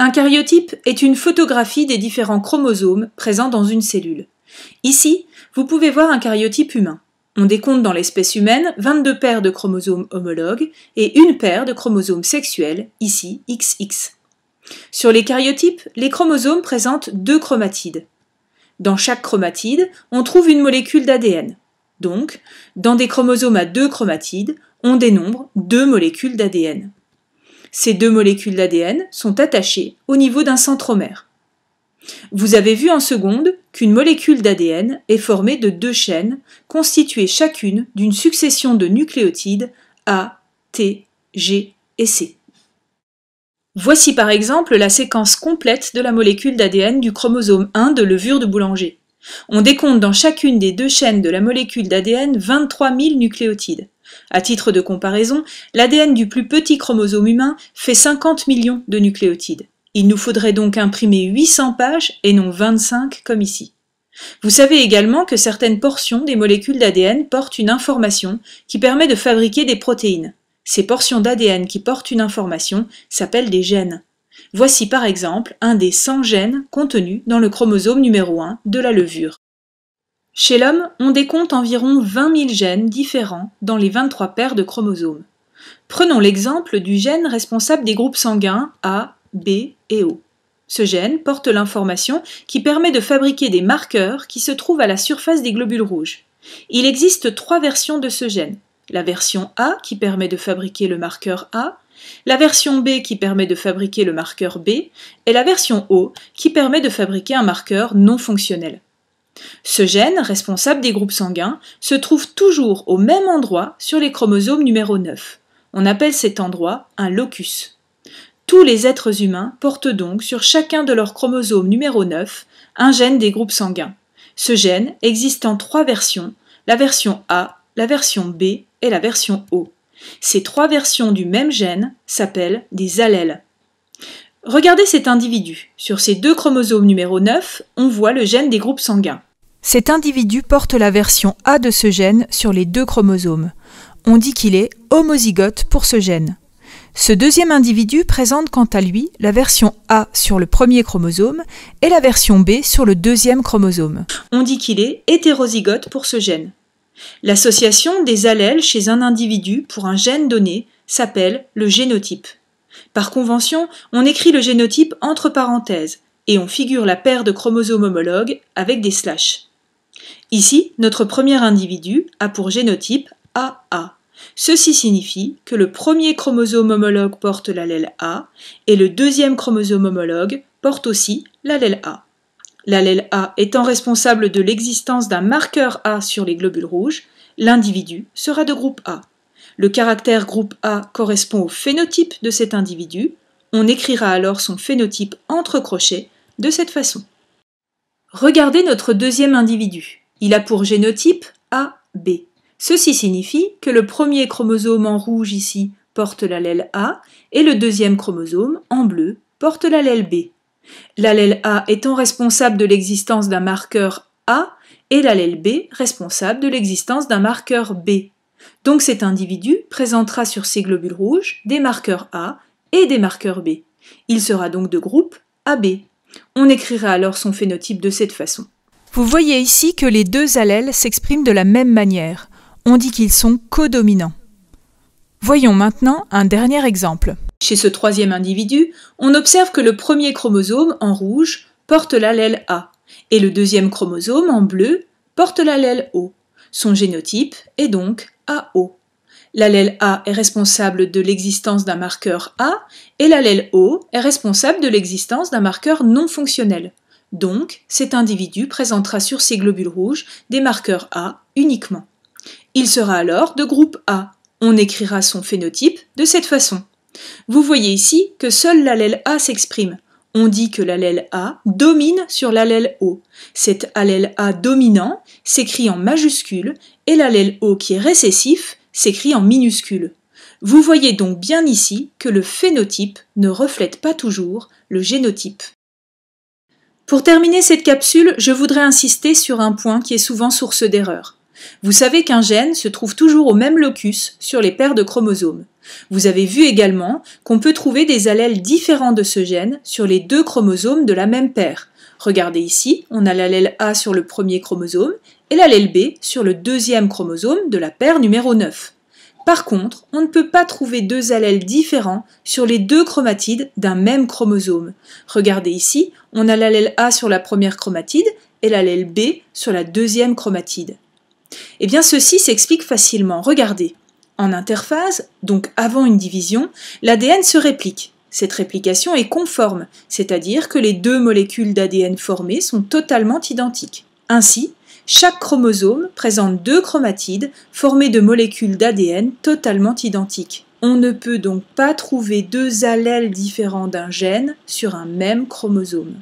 Un karyotype est une photographie des différents chromosomes présents dans une cellule. Ici, vous pouvez voir un karyotype humain. On décompte dans l'espèce humaine 22 paires de chromosomes homologues et une paire de chromosomes sexuels, ici XX. Sur les karyotypes, les chromosomes présentent deux chromatides. Dans chaque chromatide, on trouve une molécule d'ADN. Donc, dans des chromosomes à deux chromatides, on dénombre deux molécules d'ADN. Ces deux molécules d'ADN sont attachées au niveau d'un centromère. Vous avez vu en seconde qu'une molécule d'ADN est formée de deux chaînes constituées chacune d'une succession de nucléotides A, T, G et C. Voici par exemple la séquence complète de la molécule d'ADN du chromosome 1 de levure de boulanger. On décompte dans chacune des deux chaînes de la molécule d'ADN 23 000 nucléotides. À titre de comparaison, l'ADN du plus petit chromosome humain fait 50 millions de nucléotides. Il nous faudrait donc imprimer 800 pages et non 25 comme ici. Vous savez également que certaines portions des molécules d'ADN portent une information qui permet de fabriquer des protéines. Ces portions d'ADN qui portent une information s'appellent des gènes. Voici par exemple un des 100 gènes contenus dans le chromosome numéro 1 de la levure. Chez l'homme, on décompte environ 20 000 gènes différents dans les 23 paires de chromosomes. Prenons l'exemple du gène responsable des groupes sanguins A, B et O. Ce gène porte l'information qui permet de fabriquer des marqueurs qui se trouvent à la surface des globules rouges. Il existe trois versions de ce gène la version A qui permet de fabriquer le marqueur A, la version B qui permet de fabriquer le marqueur B, et la version O qui permet de fabriquer un marqueur non fonctionnel. Ce gène, responsable des groupes sanguins, se trouve toujours au même endroit sur les chromosomes numéro 9. On appelle cet endroit un locus. Tous les êtres humains portent donc sur chacun de leurs chromosomes numéro 9 un gène des groupes sanguins. Ce gène existe en trois versions, la version A, la version B et la version O. Ces trois versions du même gène s'appellent des allèles. Regardez cet individu. Sur ces deux chromosomes numéro 9, on voit le gène des groupes sanguins. Cet individu porte la version A de ce gène sur les deux chromosomes. On dit qu'il est homozygote pour ce gène. Ce deuxième individu présente quant à lui la version A sur le premier chromosome et la version B sur le deuxième chromosome. On dit qu'il est hétérozygote pour ce gène. L'association des allèles chez un individu pour un gène donné s'appelle le génotype. Par convention, on écrit le génotype entre parenthèses et on figure la paire de chromosomes homologues avec des slash. Ici, notre premier individu a pour génotype AA. Ceci signifie que le premier chromosome homologue porte l'allèle A et le deuxième chromosome homologue porte aussi l'allèle A. L'allèle A étant responsable de l'existence d'un marqueur A sur les globules rouges, l'individu sera de groupe A. Le caractère groupe A correspond au phénotype de cet individu. On écrira alors son phénotype entre crochets de cette façon. Regardez notre deuxième individu. Il a pour génotype AB. Ceci signifie que le premier chromosome en rouge ici porte l'allèle A et le deuxième chromosome en bleu porte l'allèle B. L'allèle A étant responsable de l'existence d'un marqueur A et l'allèle B responsable de l'existence d'un marqueur B. Donc cet individu présentera sur ses globules rouges des marqueurs A et des marqueurs B. Il sera donc de groupe AB. On écrira alors son phénotype de cette façon. Vous voyez ici que les deux allèles s'expriment de la même manière. On dit qu'ils sont codominants. Voyons maintenant un dernier exemple. Chez ce troisième individu, on observe que le premier chromosome, en rouge, porte l'allèle A, et le deuxième chromosome, en bleu, porte l'allèle O. Son génotype est donc AO. L'allèle A est responsable de l'existence d'un marqueur A et l'allèle O est responsable de l'existence d'un marqueur non fonctionnel. Donc, cet individu présentera sur ses globules rouges des marqueurs A uniquement. Il sera alors de groupe A. On écrira son phénotype de cette façon. Vous voyez ici que seul l'allèle A s'exprime. On dit que l'allèle A domine sur l'allèle O. Cet allèle A dominant s'écrit en majuscule et l'allèle O qui est récessif s'écrit en minuscule. Vous voyez donc bien ici que le phénotype ne reflète pas toujours le génotype. Pour terminer cette capsule, je voudrais insister sur un point qui est souvent source d'erreur. Vous savez qu'un gène se trouve toujours au même locus sur les paires de chromosomes. Vous avez vu également qu'on peut trouver des allèles différents de ce gène sur les deux chromosomes de la même paire. Regardez ici, on a l'allèle A sur le premier chromosome et l'allèle B sur le deuxième chromosome de la paire numéro 9. Par contre, on ne peut pas trouver deux allèles différents sur les deux chromatides d'un même chromosome. Regardez ici, on a l'allèle A sur la première chromatide et l'allèle B sur la deuxième chromatide. Eh bien, ceci s'explique facilement. Regardez. En interphase, donc avant une division, l'ADN se réplique. Cette réplication est conforme, c'est-à-dire que les deux molécules d'ADN formées sont totalement identiques. Ainsi, chaque chromosome présente deux chromatides formées de molécules d'ADN totalement identiques. On ne peut donc pas trouver deux allèles différents d'un gène sur un même chromosome.